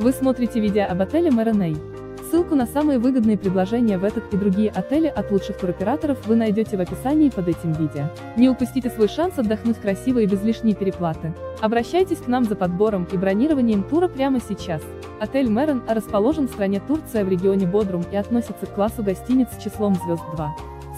Вы смотрите видео об отеле Мариней. Ссылку на самые выгодные предложения в этот и другие отели от лучших туроператоров вы найдете в описании под этим видео. Не упустите свой шанс отдохнуть красиво и без лишней переплаты. Обращайтесь к нам за подбором и бронированием тура прямо сейчас. Отель Мэрон расположен в стране Турция в регионе Бодрум и относится к классу гостиниц с числом звезд 2.